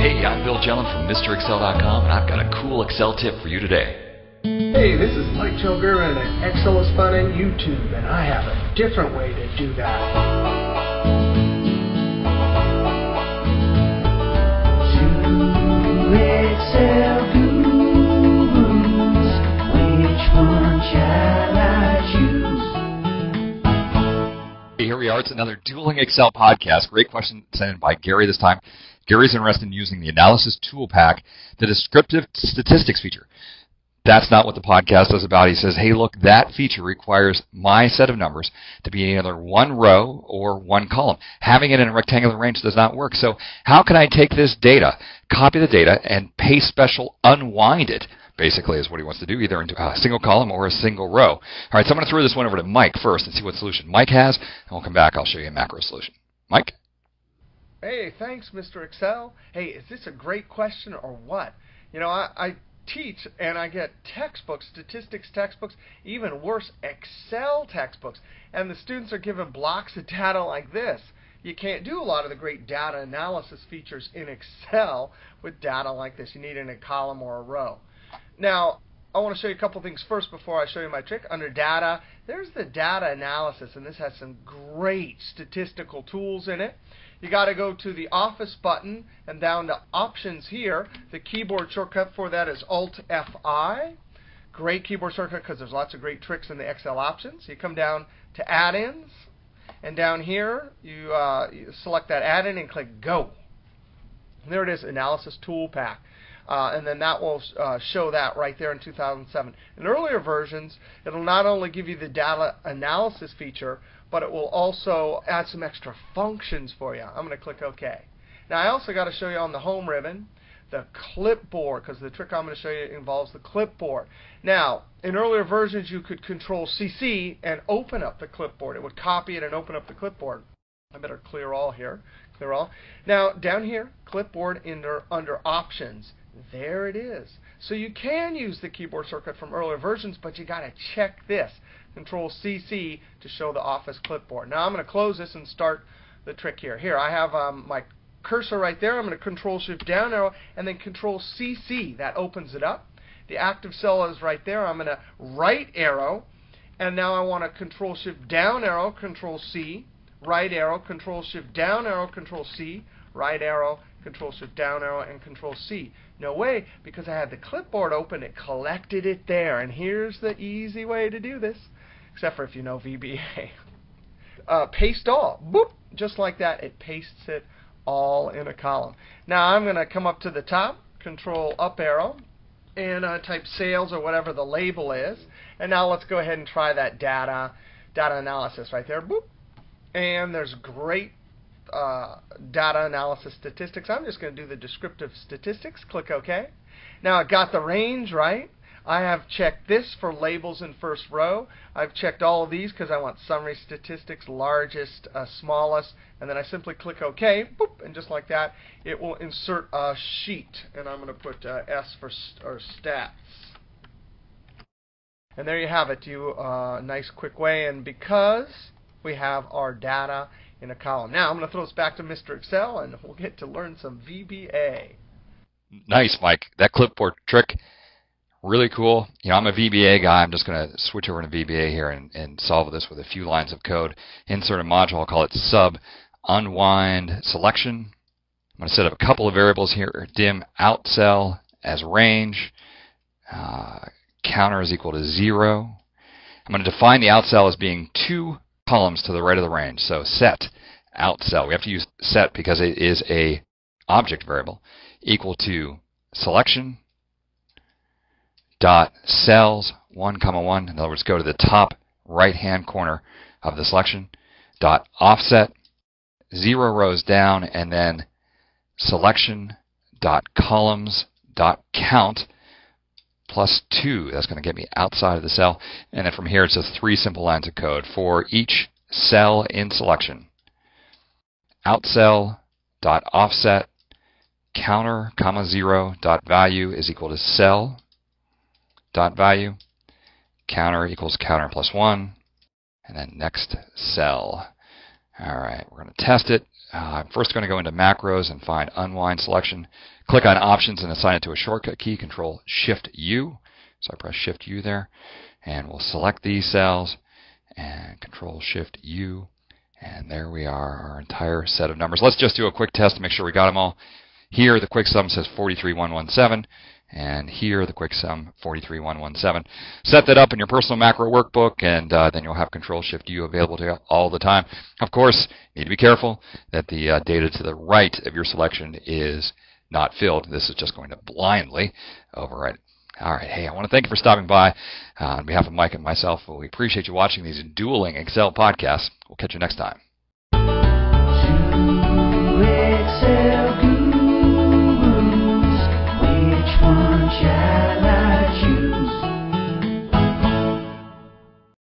Hey, I'm Bill Jelen from MrExcel.com, and I've got a cool Excel tip for you today. Hey, this is Mike Girvin, and Excel is fun on YouTube, and I have a different way to do that. Two Excel gurus, which one shall I choose? Here we are. It's another Dueling Excel podcast. Great question sent in by Gary this time. Gary's interested in using the analysis tool pack, the descriptive statistics feature. That's not what the podcast is about. He says, hey, look, that feature requires my set of numbers to be either one row or one column. Having it in a rectangular range does not work. So how can I take this data, copy the data, and paste special unwind it? Basically, is what he wants to do, either into a single column or a single row. All right, so I'm going to throw this one over to Mike first and see what solution Mike has, and we'll come back. I'll show you a macro solution. Mike? Hey, thanks, Mr. Excel. Hey, is this a great question or what? You know, I, I teach and I get textbooks, statistics textbooks, even worse, Excel textbooks. And the students are given blocks of data like this. You can't do a lot of the great data analysis features in Excel with data like this. You need it in a column or a row. Now, I want to show you a couple things first before I show you my trick. Under data, there's the data analysis, and this has some great statistical tools in it. You got to go to the Office button and down to Options here. The keyboard shortcut for that is Alt Fi. Great keyboard shortcut because there's lots of great tricks in the Excel options. You come down to Add-ins, and down here you, uh, you select that add-in and click Go. And there it is, Analysis Tool Pack. Uh, and then that will uh, show that right there in 2007. In earlier versions, it'll not only give you the data analysis feature, but it will also add some extra functions for you. I'm going to click OK. Now I also got to show you on the home ribbon the clipboard because the trick I'm going to show you involves the clipboard. Now, in earlier versions you could control CC and open up the clipboard. It would copy it and open up the clipboard. I better clear all here. Clear all. Now, down here, clipboard under, under options. There it is. So you can use the keyboard shortcut from earlier versions, but you got to check this. Control CC to show the Office clipboard. Now I'm going to close this and start the trick here. Here I have um, my cursor right there. I'm going to Control Shift down arrow and then Control CC. That opens it up. The active cell is right there. I'm going to right arrow and now I want to Control Shift down arrow, Control C, right arrow, Control Shift down arrow, Control C, right arrow, Control Shift down arrow, and Control C. No way, because I had the clipboard open, it collected it there. And here's the easy way to do this, except for if you know VBA. Uh, paste all. Boop. Just like that, it pastes it all in a column. Now I'm going to come up to the top, Control up arrow, and uh, type sales or whatever the label is. And now let's go ahead and try that data data analysis right there. Boop. And there's great uh, data analysis statistics. I'm just going to do the descriptive statistics. Click OK. Now I got the range right. I have checked this for labels in first row. I've checked all of these because I want summary statistics, largest, uh, smallest, and then I simply click OK, boop, and just like that, it will insert a sheet. And I'm going to put uh, S for st or stats. And there you have it, you uh, nice quick way. And because we have our data in a column. Now I'm going to throw this back to Mr. Excel, and we'll get to learn some VBA. Nice, Mike. That clipboard trick, really cool. You know, I'm a VBA guy. I'm just going to switch over to VBA here and, and solve this with a few lines of code. Insert a module. I'll call it sub unwind selection. I'm going to set up a couple of variables here. Dim out cell as range. Uh, counter is equal to 0. I'm going to define the out cell as being two columns to the right of the range. So set out cell. We have to use set because it is a object variable equal to selection dot cells 1 comma 1 in other words go to the top right hand corner of the selection dot offset zero rows down and then selection dot columns dot count plus 2. That's going to get me outside of the cell. And then from here, it's just three simple lines of code for each cell in selection. Outcell dot offset counter comma 0 dot value is equal to cell dot value. Counter equals counter plus 1. And then next cell. All right, we're going to test it. Uh, I'm first going to go into macros and find unwind selection. Click on options and assign it to a shortcut key, Control Shift U. So I press Shift U there, and we'll select these cells and Control Shift U. And there we are, our entire set of numbers. Let's just do a quick test to make sure we got them all. Here, the quick sum says 43117, and here the quick sum 43117. Set that up in your personal macro workbook, and uh, then you'll have Control Shift U available to you all the time. Of course, you need to be careful that the uh, data to the right of your selection is not filled. This is just going to blindly overwrite all right. Hey, I want to thank you for stopping by. Uh, on behalf of Mike and myself, we appreciate you watching these dueling Excel podcasts. We'll catch you next time.